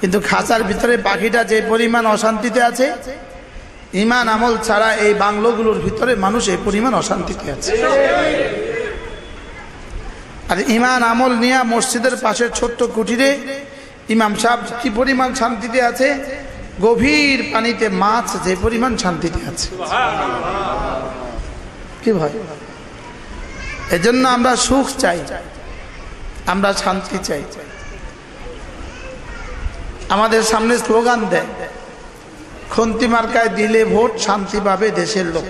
কিন্তু খাঁচার ভিতরে পাখিটা যে পরিমাণ অশান্তিতে আছে, ইমান আমল ছাড়া এই বাংলোগুলোর ভিতরে মানুষ এই পরিমাণ অশান্তিতে আছে। আর ইমান আমল নিয়ে মসজিদের পাশের ছোট্ট কুটিরে ইমাম সাহেব কি পরিমাণ শান্তিতে আছে? গভীর পানিতে মাছ যে পরিমাণ শান্তিতে আছে। কি ভয় এজন্য আমরা সুখ চাই, আমরা শান্তি চাই চাই। আমাদের সামনে স্লোগান দেয়, খন্তি মার্কায় দিলে ভোট শান্তি পাবে দেশের লোক।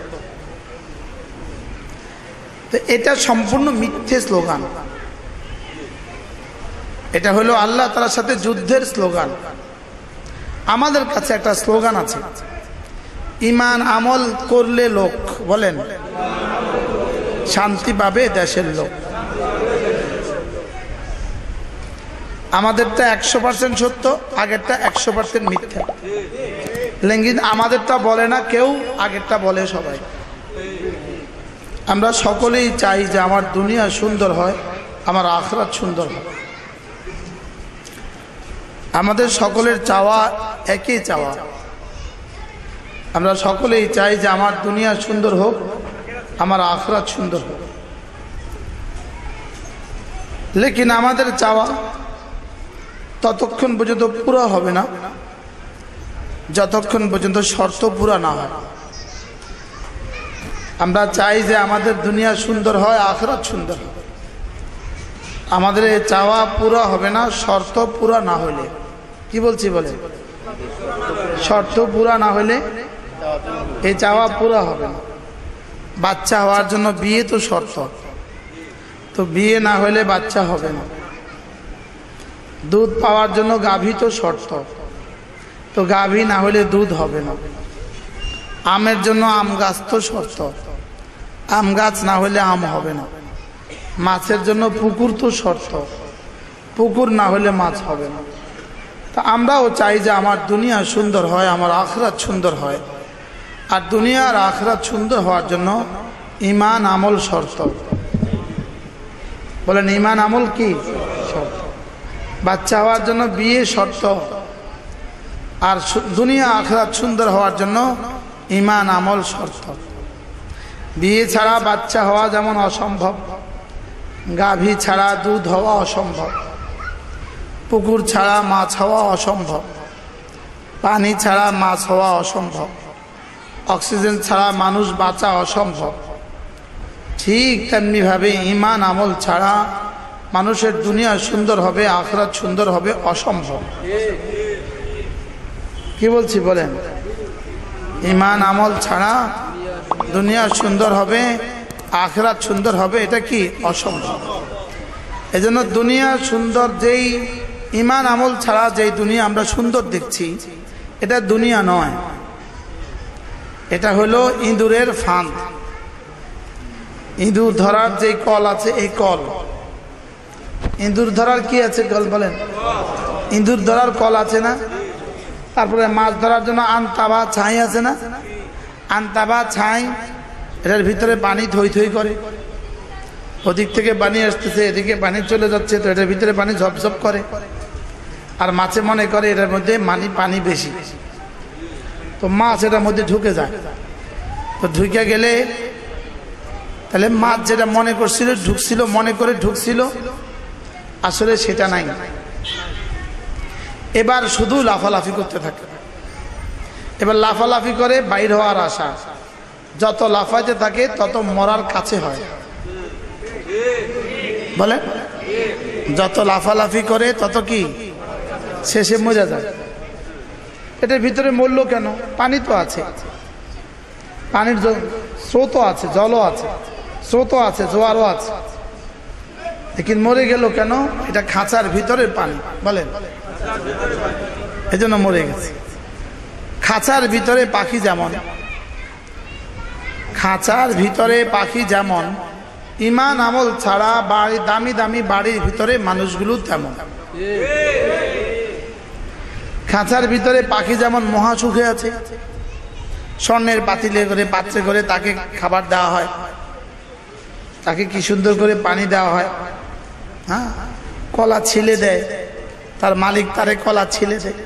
তো এটা সম্পূর্ণ মিথ্যে স্লোগান। এটা হলো আল্লাহ তালার সাথে যুদ্ধের স্লোগান। আমাদের কাছে একটা স্লোগান আছে, ইমান আমল করলে লোক বলেন, শান্তি পাবে দেশের লোক। আমাদেরটা একশো পার্সেন্ট সত্য, আগেরটা একশো পার্সেন্ট মিথ্যা। লেঙ্গিন আমাদেরটা বলে না, কেউ আগেরটা বলে সবাই। আমরা সকলেই চাই যে আমার দুনিয়া সুন্দর হয়, আমার আখরাত সুন্দর হয়। আমাদের সকলের চাওয়া একই চাওয়া। আমরা সকলেই চাই যে আমার দুনিয়া সুন্দর হোক, আমার আখরাত সুন্দর হোক। লেকিন আমাদের চাওয়া ততক্ষণ পর্যন্ত পুরো হবে না। যতক্ষণ পর্যন্ত শর্ত পুরা না হয়। আমরা চাই যে আমাদের দুনিয়া সুন্দর হয়, আখরাত সুন্দর হয়। আমাদের চাওয়া পুরা হবে না, শর্ত পুরা না হলে। কি বলছি বলে শর্ত পুরা না হলে এই চাওয়া পুরা হবে না। বাচ্চা হওয়ার জন্য বিয়ে তো শর্ত। তো বিয়ে না হলে বাচ্চা হবে না। দুধ পাওয়ার জন্য গাভী তো শর্ত। তো গাভী না হলে দুধ হবে না। আমের জন্য আম গাছ তো শর্ত। আম গাছ না হলে আম হবে না। মাছের জন্য পুকুর তো শর্ত। পুকুর না হলে মাছ হবে না। তা আমরাও চাই যে আমার দুনিয়া সুন্দর হয়, আমার আখরাত সুন্দর হয়। আর দুনিয়ার আখরাত সুন্দর হওয়ার জন্য ইমান আমল শর্ত। বলেন, ইমান আমল কি? বাচ্চা হওয়ার জন্য বিয়ে শর্ত। আর দুনিয়া আখরাত সুন্দর হওয়ার জন্য ইমান আমল শর্ত। বিয়ে ছাড়া বাচ্চা হওয়া যেমন অসম্ভব, গাভী ছাড়া দুধ হওয়া অসম্ভব, পুকুর ছাড়া মাছ হওয়া অসম্ভব, পানি ছাড়া মাছ হওয়া অসম্ভব, অক্সিজেন ছাড়া মানুষ বাঁচা অসম্ভব। ঠিক তেমনিভাবে ইমান আমল ছাড়া মানুষের দুনিয়া সুন্দর হবে, আখরাত সুন্দর হবে, অসম্ভব। কি বলছি বলেন? ইমান আমল ছাড়া দুনিয়া সুন্দর হবে, আখরাত সুন্দর হবে, এটা কি? অসম্ভব। এজন্য দুনিয়া সুন্দর যেই ইমান আমল ছাড়া যেই দুনিয়া আমরা সুন্দর দেখছি, এটা দুনিয়া নয়। এটা হলো ইঁদুরের ফান ইঁদুর ধরার যে কল আছে, এই কল। ইঁদুর ধরার কি আছে কল বলেন। ইঁদুর ধরার কল আছে না? তারপরে মাছ ধরার জন্য আনতাবা ছাই আছে না? আনতাবা ছাই, এটার ভিতরে পানি থই থই করে। ওদিক থেকে পানি আসতেছে, এদিকে পানি চলে যাচ্ছে, তো এটার ভিতরে পানি ঝপঝপ করে। আর মাছে মনে করে এটার মধ্যে মানি পানি বেশি। তো মাছ এটার মধ্যে ঢুকে যায়। তো ঢুকে গেলে তাহলে মাছ যেটা মনে করছিল, ঢুকছিল, মনে করে ঢুকছিল আসলে সেটা নাই। এবার শুধু লাফালাফি করতে থাকে। এবার লাফালাফি করে বাইর হওয়ার আশা। যত লাফাইতে থাকে, তত মরার কাছে হয়। বলে যত লাফালাফি করে, তত কি? শেষে মজা যায়। এটার ভিতরে মরলো কেন? পানি তো আছে। পানির স্রোতও আছে, জলও আছে। স্রোতও আছে, জোয়ারও আছে। লেকিন মরে গেল কেন? এটা খাঁচার ভিতরের পানি। বলেন। এজন্য মরে গেছে। খাঁচার ভিতরে পাখি যেমন, খাঁচার ভিতরে পাখি যেমন, ইমান আমল ছাড়া বাড়ি, দামি দামি বাড়ির ভিতরে মানুষগুলো তেমন। খাঁচার ভিতরে পাখি যেমন মহাসুখে আছে, স্বর্ণের পাতিলে করে, পাত্রে করে তাকে খাবার দেওয়া হয়, তাকে কি সুন্দর করে পানি দেওয়া হয় হ্যাঁ? কলা ছিলে দেয় তার মালিক তারে কলা ছিলে দেয়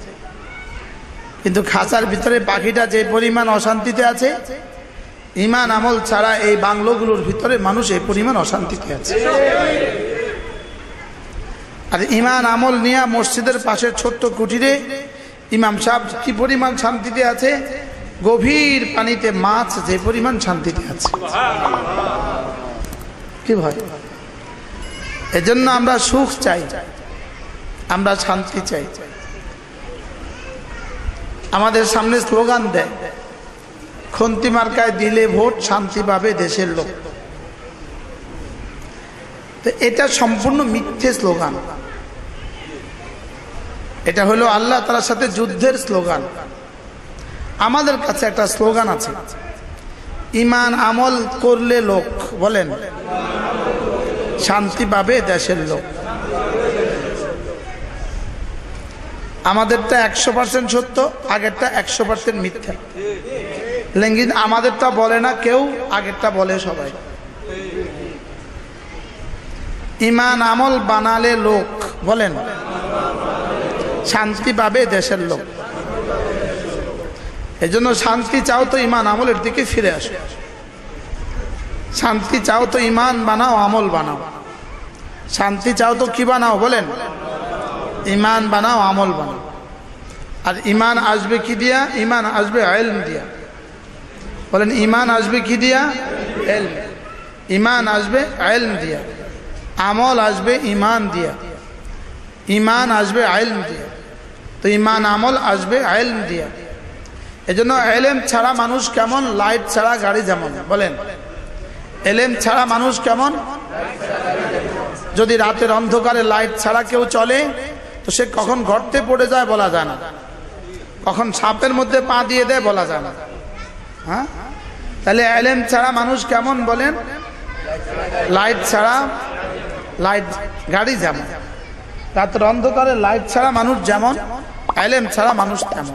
কিন্তু খাঁচার ভিতরে পাখিটা যে পরিমাণ অশান্তিতে আছে, ইমান আমল ছাড়া এই বাংলোগুলোর ভিতরে মানুষ এই পরিমাণ অশান্তিতে আছে। আর ইমান আমল নিয়ে মসজিদের পাশে ছোট্ট কুটিরে ইমাম সাহেব কি পরিমাণ শান্তিতে আছে? গভীর পানিতে মাছ যে পরিমাণ শান্তিতে আছে। কি ভয় এজন্য আমরা সুখ চাই। আমরা শান্তি চাই। আমাদের সামনে স্লোগান দেয়, খন্তি মার্কায় দিলে ভোট শান্তি পাবে দেশের লোক। তো এটা সম্পূর্ণ মিথ্যে স্লোগান। এটা হলো আল্লাহ তালার সাথে যুদ্ধের স্লোগান। আমাদের কাছে একটা স্লোগান আছে, ইমান আমল করলে লোক, বলেন। শান্তি পাবে দেশের লোক। আমাদেরটা একশো পার্সেন্ট সত্য, আগেরটা একশো পার্সেন্ট মিথ্যা। লেঙ্গিন আমাদেরটা বলে না, কেউ আগেরটা বলে সবাই। ইমান আমল বানালে লোক, বলেন। শান্তি পাবে দেশের লোক। এজন্য শান্তি চাও তো ইমান আমলের দিকে ফিরে আসো। শান্তি চাও তো ইমান বানাও, আমল বানাও। শান্তি চাও তো কি বানাও, বলেন। ইমান বানাও, আমল বানাও। আর ইমান আসবে কি দিয়া? ইমান আসবে এলম দিয়া। বলেন, ইমান আসবে কি দিয়া? এলম। ইমান আসবে এলম দিয়া। আমল আসবে ইমান দিয়া। ইমান আসবে আইলম দিয়া। তো ইমান আমল আসবে আইলম দিয়া। এজন্য এলেম ছাড়া মানুষ কেমন, লাইট ছাড়া গাড়ি যেমন, বলেন। এলেম ছাড়া মানুষ কেমন? যদি রাতের অন্ধকারে লাইট ছাড়া কেউ চলে, তো সে কখন গর্তে পড়ে যায় বলা যায় না। কখন সাপের মধ্যে পা দিয়ে দেয় বলা যায় না। হ্যাঁ? তাহলে এলেম ছাড়া মানুষ কেমন বলেন? লাইট ছাড়া লাইট গাড়ি যেমন। রাতের অন্ধকারে লাইট ছাড়া মানুষ যেমন, এলেম ছাড়া মানুষ তেমন।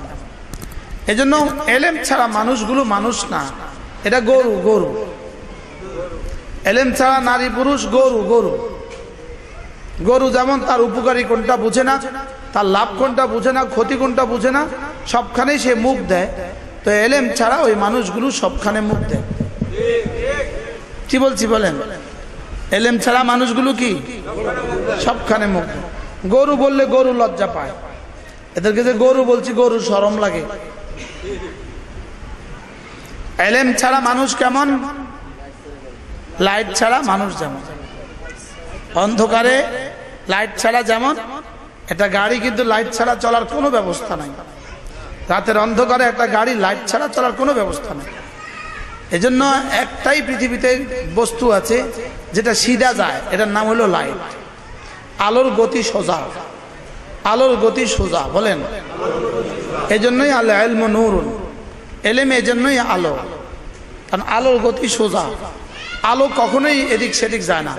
এজন্য এলেম ছাড়া মানুষগুলো মানুষ না। এটা গরু গরু। এলেম ছাড়া নারী পুরুষ, গরু গরু। গরু যেমন তার উপকারী কোনটা বুঝে না, তার লাভ কোনটা বুঝে না, ক্ষতি কোনটা বুঝে না, সবখানেই সে মুখ দেয়। তো এলেম ছাড়া ওই মানুষগুলো সবখানে মুখ দেয়। কি বলছি বলেন? এলেম ছাড়া মানুষগুলো কি? সবখানে মুখ গরু বললে গরু লজ্জা পায়। এদেরকে যে গরু বলছি গরু সরম লাগে। এলেম ছাড়া মানুষ কেমন? লাইট ছাড়া মানুষ যেমন। অন্ধকারে লাইট ছাড়া যেমন, একটা গাড়ি কিন্তু লাইট ছাড়া চলার কোনো ব্যবস্থা নাই। রাতের অন্ধকারে একটা গাড়ি লাইট ছাড়া চলার কোনো ব্যবস্থা নেই। এজন্য একটাই পৃথিবীতে বস্তু আছে, যেটা সিধা যায়, এটার নাম হলো লাইট আলোর গতি সোজা। আলোর গতি সোজা, বলেন। এই এজন্যই আলো এলম নুরুন। এলেম এজন্যই আলো। কারণ আলোর গতি সোজা। আলো কখনোই এদিক সেদিক যায় না।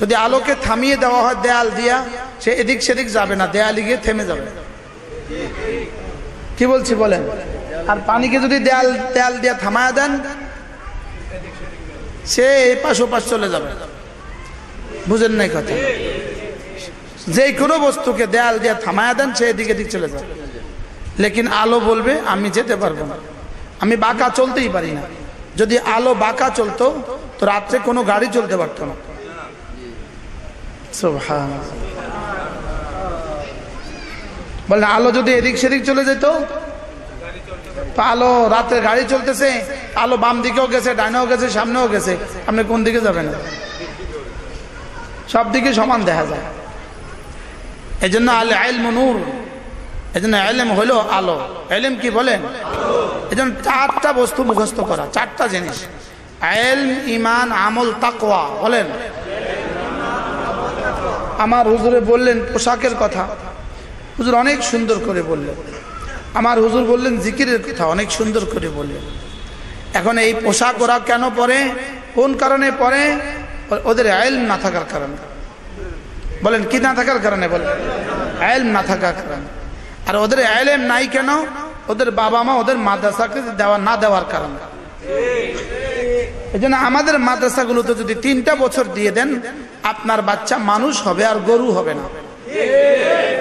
যদি আলোকে থামিয়ে দেওয়া হয়, দেয়াল দিয়া, সে এদিক সেদিক যাবে না, দেয়ালি গিয়ে থেমে যাবে। কি বলছি বলেন? আর পানিকে যদি দেয়াল দেয়াল দিয়া থামায়া দেন, সে এপাশ ওপাশ চলে যাবে। বুঝেন নাই কথা? যে কোনো বস্তুকে দেয়াল দিয়ে থামায়া দেন, সে এদিকে দিক চলে যাবে। লেকিন আলো বলবে, আমি যেতে পারব না। আমি বাঁকা চলতেই পারি না। যদি আলো বাঁকা চলতো তো রাত্রে কোনো গাড়ি চলতে পারতো না। বলেন আলো যদি এদিক সেদিক চলে যেত? আলো রাত্রে গাড়ি চলতেছে, আলো বাম দিকেও গেছে ডাইনেও গেছে, সামনেও গেছে। আপনি কোন দিকে যাবেন? সব দিকে সমান দেখা যায়। এই জন্য আলে আইল মনুর এই জন্য আলেম হলো আলো। এলেম কি বলেন? এই জন্য চারটা বস্তু মুখস্থ করা, চারটা জিনিস। ইমান আমল, তাকওয়া, বলেন। আমার হুজুরে বললেন পোশাকের কথা। হুজুর অনেক সুন্দর করে বললেন। আমার হুজুর বললেন জিকিরের কথা, অনেক সুন্দর করে বললেন। এখন এই পোশাক ওরা কেন পরে? কোন কারণে পরে? ওদের আইল না থাকার কারণে। বলেন, কি না থাকার কারণে বলেন? আইল না থাকার কারণে। আর ওদের আইলেম নাই কেন? ওদের বাবা মা ওদের মাদ্রাসাকে দেওয়া না দেওয়ার কারণে। এই আমাদের মাদ্রাসাগুলোতে যদি তিনটা বছর দিয়ে দেন, আপনার বাচ্চা মানুষ হবে আর গরু হবে না।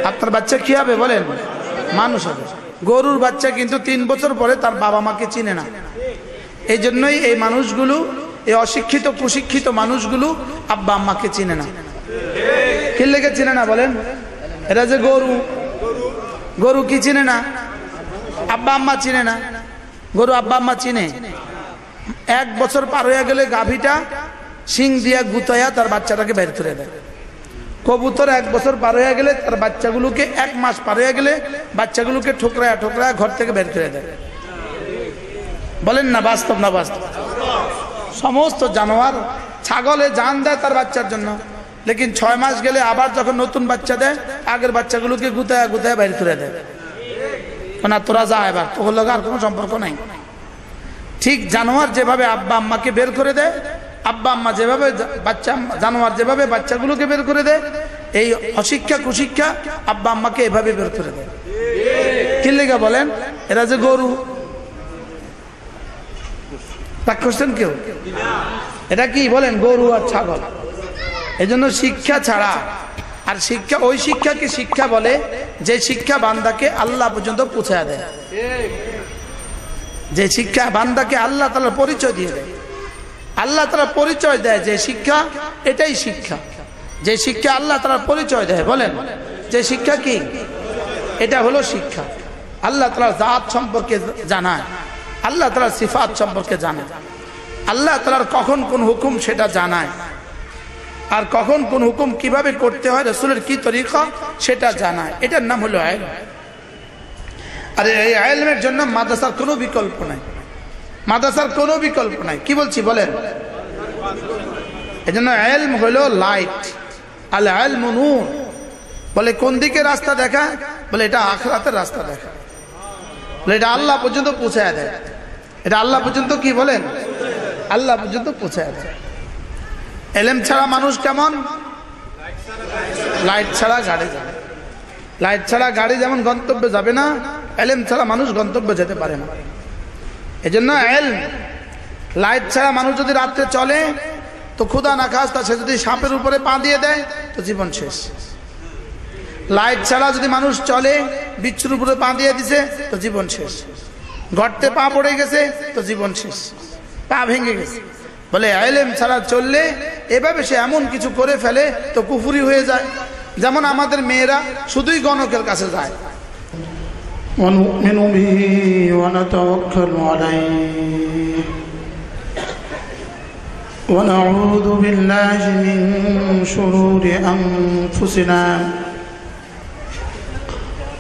আপনার বাচ্চা কি হবে বলেন? মানুষ হবে। গরুর বাচ্চা কিন্তু তিন বছর পরে তার বাবা মাকে চিনে না। এই জন্যই এই মানুষগুলো, এই অশিক্ষিত, প্রশিক্ষিত মানুষগুলো আব্বা আম্মাকে চিনে না। কি লেগে চিনে না বলেন? এরা যে গরু। গরু কি চিনে না? আব্বা আম্মা চিনে না? গরু আব্বা আম্মা চিনে? এক বছর পার হয়ে গেলে গাভীটা শিং দিয়া গুতায়া তার বাচ্চাটাকে বের করে দেয়। কবুতর এক বছর পার হয়ে গেলে তার বাচ্চাগুলোকে এক মাস পার হয়ে গেলে বাচ্চাগুলোকে ঠোকরায়া ঠোকরায়া ঘর থেকে বের করে দেয়। বলেন না, বাস্তব না বাস্তব? সমস্ত জানোয়ার ছাগলে জান দেয় তার বাচ্চার জন্য। লেকিন ছয় মাস গেলে আবার যখন নতুন বাচ্চা দেয়, আগের বাচ্চাগুলোকে গুতায়া গুতায়া বের করে দেয়। না তোরা যা এবার, তোর লোক আর কোনো সম্পর্ক নাই? ঠিক জানোয়ার যেভাবে আব্বা আম্মাকে বের করে দেয়, আব্বা আম্মা যেভাবে বাচ্চা জানোয়ার যেভাবে বাচ্চাগুলোকে বের করে দেয়, এই অশিক্ষা কুশিক্ষা আব্বা আম্মাকে এভাবে বের করে দেয়। কি লেগে বলেন? এরা যে গরু। রাগ করছেন কেউ? এটা কি বলেন, গরু আর ছাগল? এই জন্য শিক্ষা ছাড়া। আর শিক্ষা, ওই শিক্ষাকে শিক্ষা বলে যে শিক্ষা বান্দাকে আল্লাহ পর্যন্ত পৌঁছা দেয়। যে শিক্ষা বান্দাকে আল্লাহ তালার পরিচয় দিয়ে দেয়। আল্লাহ তালা পরিচয় দেয় যে শিক্ষা, এটাই শিক্ষা। যে শিক্ষা আল্লাহ তালার পরিচয় দেয়, বলেন, যে শিক্ষা কি? এটা হলো শিক্ষা। আল্লাহ তালার জাত সম্পর্কে জানায়, আল্লাহ তালার সিফাত সম্পর্কে জানায়। আল্লাহ তালার কখন কোন হুকুম সেটা জানায়। আর কখন কোন হুকুম কীভাবে করতে হয়, রসুলের কি তরিকা সেটা জানায়। এটার নাম হলো আইল আর এই আইলমের জন্য মাদ্রাসার কোনো বিকল্প নাই। মাদ্রাসার কোনো বিকল্প নাই। কি বলছি বলেন? এই জন্য এলম হলো লাইট। আল এলম নূর। বলে কোন দিকে রাস্তা দেখা? বলে এটা আখরাতের রাস্তা দেখা। বলে এটা আল্লাহ পর্যন্ত পৌঁছায় দেয়। এটা আল্লাহ পর্যন্ত কি বলেন? আল্লাহ পর্যন্ত পৌঁছায় দেয়। এলেম ছাড়া মানুষ কেমন? লাইট ছাড়া গাড়ি যাবে। লাইট ছাড়া গাড়ি যেমন গন্তব্যে যাবে না এলেম ছাড়া মানুষ গন্তব্যে যেতে পারে না। এই জন্য এল লাইট ছাড়া মানুষ যদি রাত্রে চলে, তো ক্ষুদা না খাস, তা সে যদি সাপের উপরে পা দিয়ে দেয়, তো জীবন শেষ। লাইট ছাড়া যদি মানুষ চলে, বিচ্ছুর উপরে পা দিয়ে দিছে, তো জীবন শেষ। গর্তে পা পড়ে গেছে, তো জীবন শেষ। পা ভেঙে গেছে। বলে আইলেম ছাড়া চললে, এভাবে সে এমন কিছু করে ফেলে, তো কুফুরি হয়ে যায়। যেমন আমাদের মেয়েরা শুধুই গণকের কাছে যায়। ونؤمن به ونتوكل عليه. ونعوذ بالله من شرور أنفسنا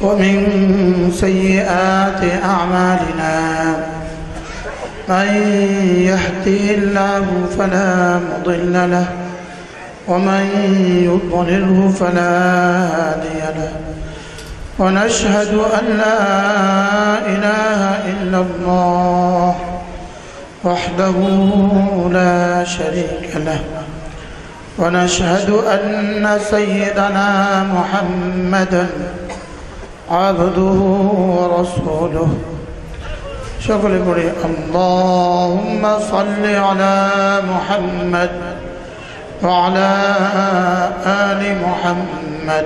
ومن سيئات أعمالنا. من يهده الله فلا مضل له ومن يضلله فلا هادي له. ونشهد أن لا إله إلا الله وحده لا شريك له. ونشهد أن سيدنا محمدا عبده ورسوله. شغل بري اللهم صل على محمد وعلى آل محمد.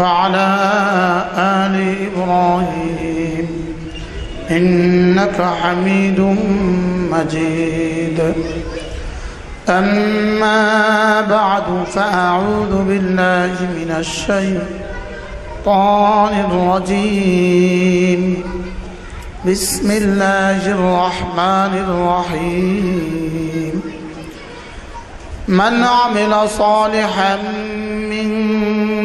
وعلى آل إبراهيم إنك حميد مجيد. أما بعد فأعوذ بالله من الشيطان الرجيم. بسم الله الرحمن الرحيم. من عمل صالحا